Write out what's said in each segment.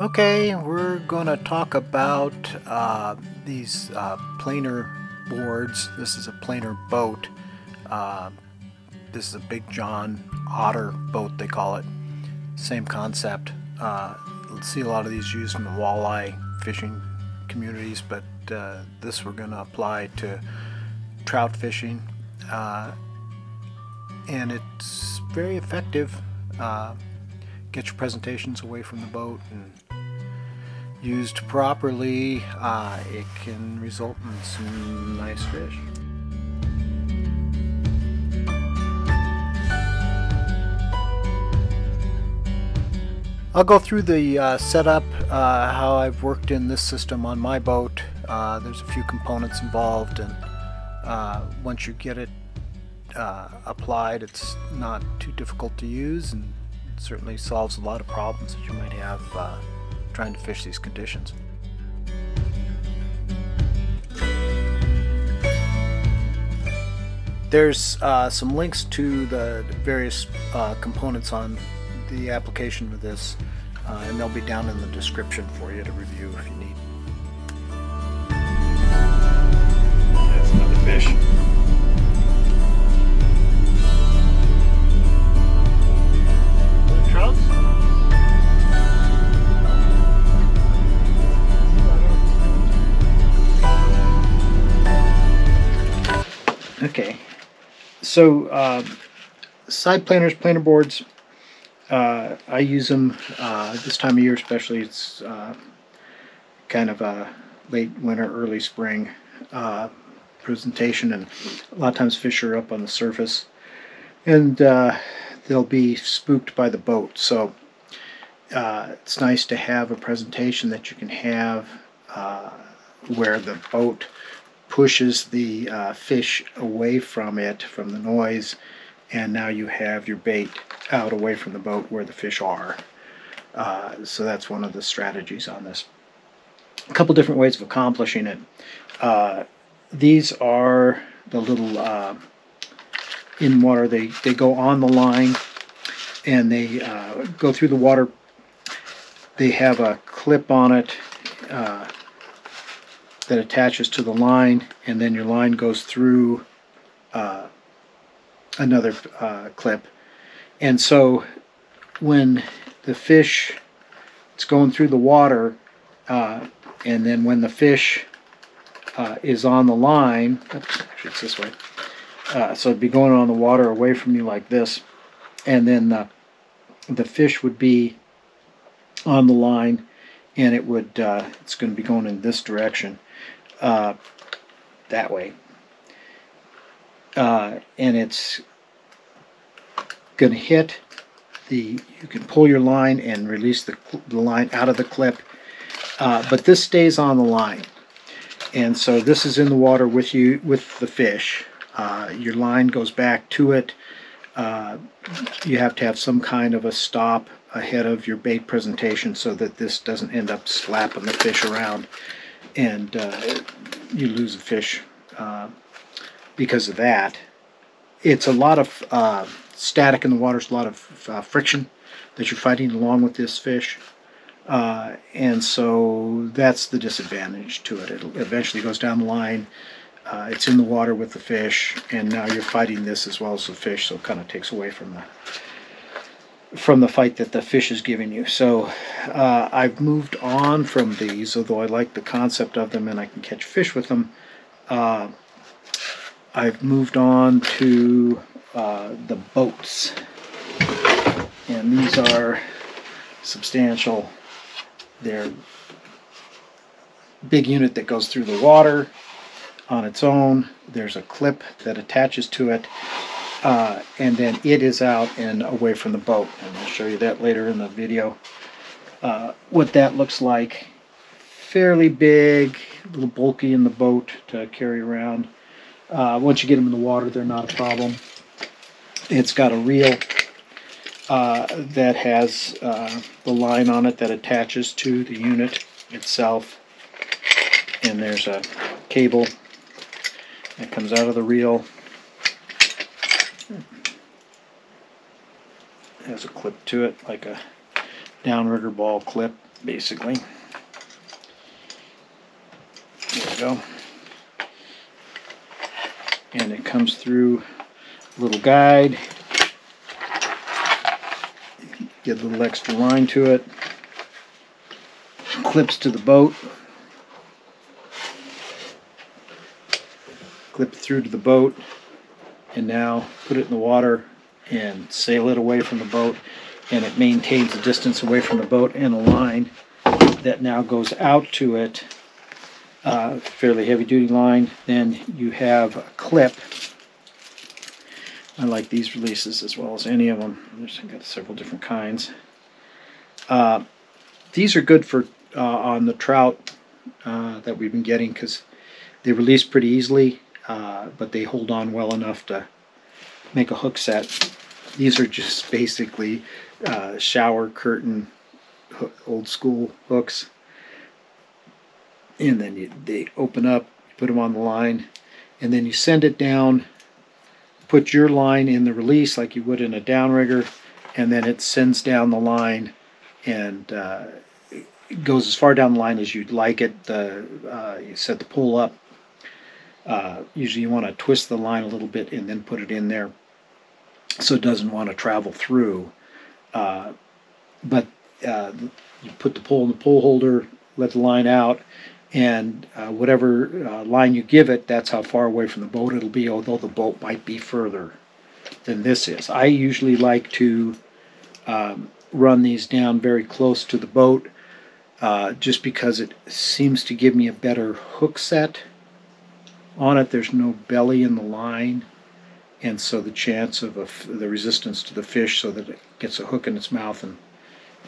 Okay, we're going to talk about uh, these uh, planer boards. This is a planer boat. Uh, this is a Big Jon Otter boat, they call it. Same concept. Uh, see a lot of these used in the walleye fishing communities, but uh, this we're going to apply to trout fishing. Uh, and it's very effective. Get your presentations away from the boat and used properly, uh, it can result in some nice fish. I'll go through the uh, setup, uh, how I've worked in this system on my boat. Uh, there's a few components involved and uh, once you get it uh, applied it's not too difficult to use and certainly solves a lot of problems that you might have uh, trying to fish these conditions. There's uh, some links to the various uh, components on the application of this, uh, and they'll be down in the description for you to review if you need. So uh, side planers, planer boards, uh, I use them uh, this time of year, especially. It's uh, kind of a late winter, early spring uh, presentation, and a lot of times fish are up on the surface, and uh, they'll be spooked by the boat. So it's nice to have a presentation that you can have where the boat pushes the uh, fish away from it, from the noise, and now you have your bait out away from the boat where the fish are. Uh, so that's one of the strategies on this. A couple different ways of accomplishing it. Uh, these are the little uh, in water, they, they go on the line and they uh, go through the water. They have a clip on it uh, that attaches to the line, and then your line goes through uh, another uh, clip. And so when the fish it's going through the water, uh, and then when the fish uh, is on the line, oops, actually it's this way. Uh, so it'd be going on the water away from you like this, and then the, the fish would be on the line, and it would uh, it's going to be going in this direction uh, that way. Uh, and it's going to hit the, you can pull your line and release the, the line out of the clip, uh, but this stays on the line. And so this is in the water with you, with the fish. Uh, your line goes back to it. Uh, you have to have some kind of a stop ahead of your bait presentation so that this doesn't end up slapping the fish around and uh, you lose a fish uh, because of that. It's a lot of uh, static in the water, it's a lot of uh, friction that you're fighting along with this fish. Uh, and so that's the disadvantage to it. It eventually goes down the line. Uh, it's in the water with the fish, and now you're fighting this as well as the fish, so it kind of takes away from the from the fight that the fish is giving you. So uh, I've moved on from these, although I like the concept of them and I can catch fish with them. Uh, I've moved on to uh, the boats. And these are substantial. They're big unit that goes through the water on its own. There's a clip that attaches to it uh, and then it is out and away from the boat. And I'll show you that later in the video. Uh, what that looks like. Fairly big, a little bulky in the boat to carry around. Uh, once you get them in the water, they're not a problem. It's got a reel uh, that has uh, the line on it that attaches to the unit itself. And there's a cable that comes out of the reel has a clip to it, like a downrigger ball clip basically. There we go. And it comes through a little guide. Get a little extra line to it. Clips to the boat. Clip through to the boat. And now put it in the water and sail it away from the boat. And it maintains a distance away from the boat and a line that now goes out to it uh, fairly heavy duty line. Then you have a clip. I like these releases as well as any of them. There's I've got several different kinds. Uh, these are good for uh, on the trout uh, that we've been getting because they release pretty easily, uh, but they hold on well enough to make a hook set. These are just basically uh, shower curtain old school hooks and then you, they open up, put them on the line, and then you send it down, put your line in the release like you would in a downrigger, and then it sends down the line and uh, goes as far down the line as you'd like it. The, uh, you set the pull up. Uh, usually you want to twist the line a little bit and then put it in there so it doesn't want to travel through. Uh, but uh, you put the pole in the pole holder, let the line out, and uh, whatever uh, line you give it, that's how far away from the boat it'll be, although the boat might be further than this is. I usually like to um, run these down very close to the boat uh, just because it seems to give me a better hook set on it. There's no belly in the line, and so the chance of the resistance to the fish so that it gets a hook in its mouth and,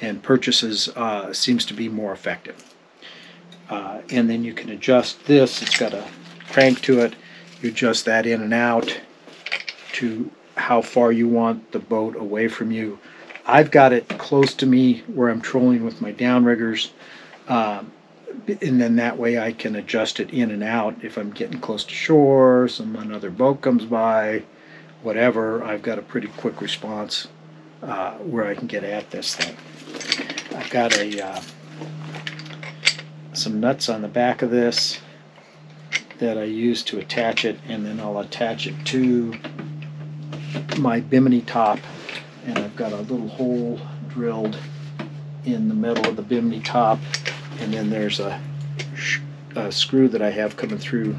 and purchases uh, seems to be more effective. Uh, and then you can adjust this. It's got a crank to it. You adjust that in and out to how far you want the boat away from you. I've got it close to me where I'm trolling with my downriggers. Um, and then that way I can adjust it in and out if I'm getting close to shore, some another boat comes by, whatever. I've got a pretty quick response uh, where I can get at this thing. I've got a uh, some nuts on the back of this that I use to attach it and then I'll attach it to my bimini top and I've got a little hole drilled in the middle of the bimini top and then there's a, a screw that I have coming through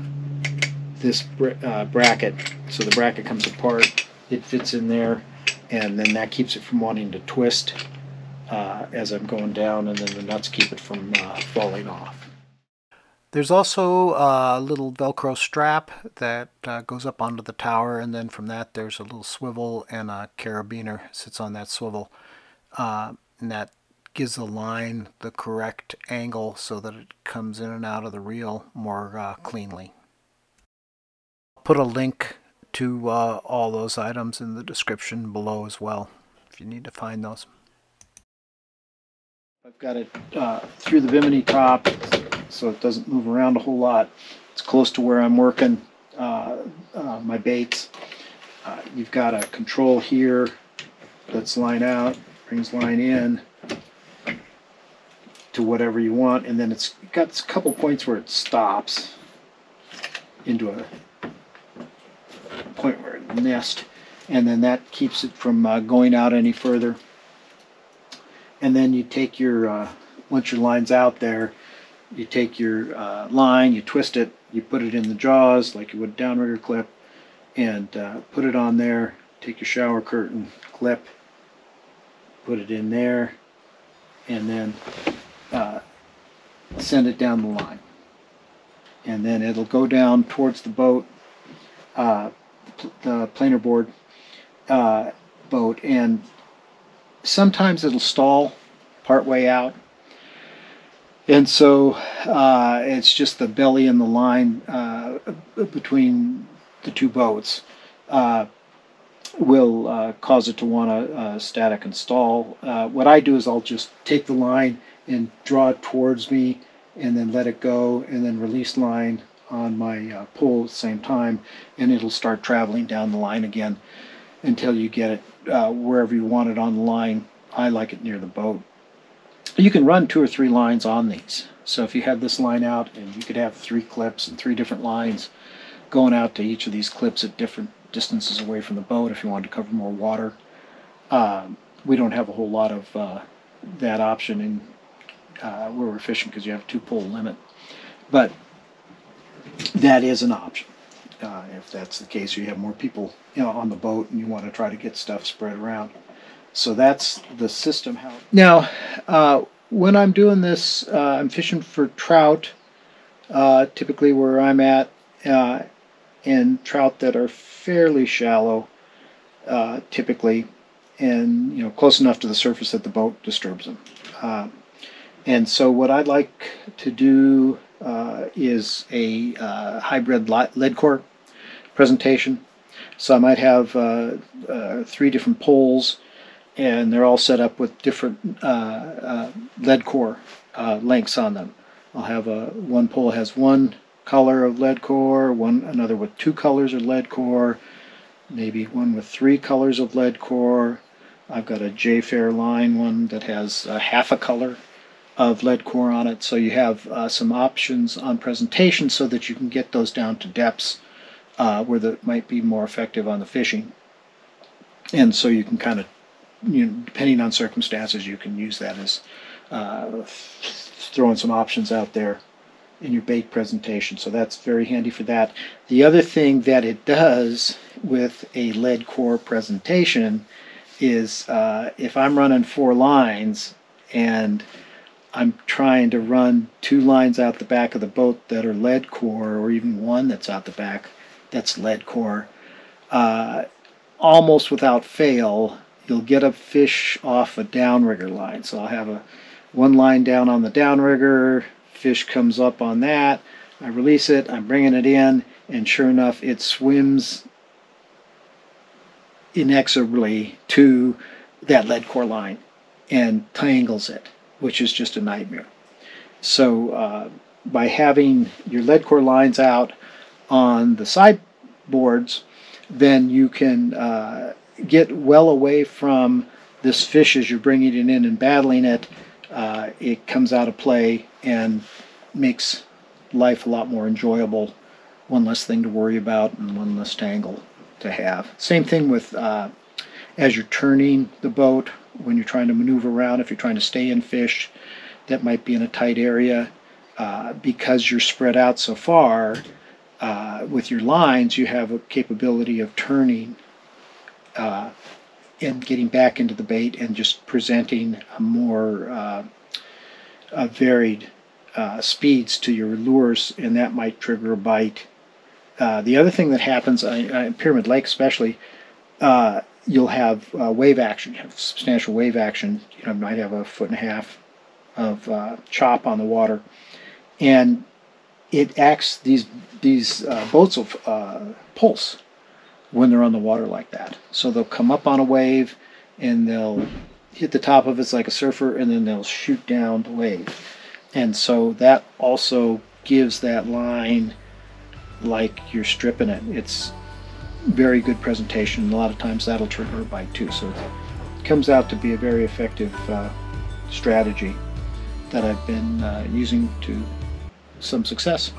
this uh, bracket so the bracket comes apart it fits in there and then that keeps it from wanting to twist uh, as I'm going down and then the nuts keep it from uh, falling off. There's also a little velcro strap that uh, goes up onto the tower and then from that there's a little swivel and a carabiner sits on that swivel uh, and that gives the line the correct angle so that it comes in and out of the reel more uh, cleanly. Put a link to uh, all those items in the description below as well if you need to find those. I've got it uh, through the Bimini top so it doesn't move around a whole lot. It's close to where I'm working uh, uh, my baits. Uh, you've got a control here that's line out, brings line in to whatever you want, and then it's got a couple points where it stops into a point where it nest, and then that keeps it from uh, going out any further. And then you take your uh, once your line's out there you take your uh, line you twist it you put it in the jaws like you would downrigger clip and uh, put it on there take your shower curtain clip put it in there and then uh, send it down the line. And then it'll go down towards the boat uh, the planer board uh, boat and sometimes it'll stall part way out. And so uh, it's just the belly and the line uh, between the two boats uh, will uh, cause it to want to uh, static and stall. What I do is I'll just take the line and draw it towards me and then let it go and then release line on my pull at the same time and it'll start traveling down the line again until you get it uh, wherever you want it on the line. I like it near the boat. you can run two or three lines on these. So if you had this line out and you could have three clips and three different lines going out to each of these clips at different distances away from the boat if you wanted to cover more water. Um, we don't have a whole lot of uh, that option in uh, where we're fishing because you have a two pole limit. But that is an option. Uh, if that's the case, or you have more people you know, on the boat and you want to try to get stuff spread around. So that's the system. How now, uh, when I'm doing this, uh, I'm fishing for trout. Uh, typically, where I'm at, uh, and trout that are fairly shallow, uh, typically, and you know close enough to the surface that the boat disturbs them. And so, what I'd like to do is a hybrid lead core presentation. So I might have three different poles and they're all set up with different uh, uh, lead core uh, lengths on them. I'll have a one pole has one color of lead core, one another with two colors of lead core, maybe one with three colors of lead core. I've got a J-Fair line one that has a half a color of lead core on it. So you have uh, some options on presentation so that you can get those down to depths uh, where that might be more effective on the fishing. And so you can kind of you know, depending on circumstances, you can use that as uh, throwing some options out there in your bait presentation. So that's very handy for that. The other thing that it does with a lead core presentation is uh, if I'm running four lines and I'm trying to run two lines out the back of the boat that are lead core, or even one that's out the back that's lead core, uh, almost without fail, you'll get a fish off a downrigger line. So I'll have a one line down on the downrigger, fish comes up on that, I release it, I'm bringing it in, and sure enough, it swims inexorably to that lead core line and tangles it, which is just a nightmare. So uh, by having your lead core lines out on the sideboards, then you can uh, get well away from this fish as you're bringing it in and battling it, uh, it comes out of play and makes life a lot more enjoyable. One less thing to worry about and one less tangle to have. Same thing with uh, as you're turning the boat, when you're trying to maneuver around, if you're trying to stay in fish that might be in a tight area, uh, because you're spread out so far, uh, with your lines, you have a capability of turning uh, and getting back into the bait and just presenting a more uh, varied uh, speeds to your lures, and that might trigger a bite. Uh, the other thing that happens in Pyramid Lake, especially, you'll have uh, wave action. You have substantial wave action. You know, might have a foot and a half of uh, chop on the water, and it acts. These these boats will pulse when they're on the water like that. So they'll come up on a wave and they'll hit the top of it like a surfer and then they'll shoot down the wave. And so that also gives that line like you're stripping it. It's very good presentation. A lot of times that'll trigger a bite too. So it comes out to be a very effective uh, strategy that I've been uh, using to some success.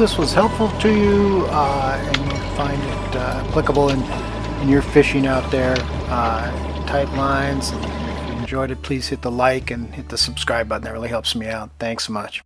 This was helpful to you uh, and you find it uh, applicable in, in your fishing out there. Uh, tight lines. if you enjoyed it, please hit the like and hit the subscribe button. That really helps me out. Thanks so much.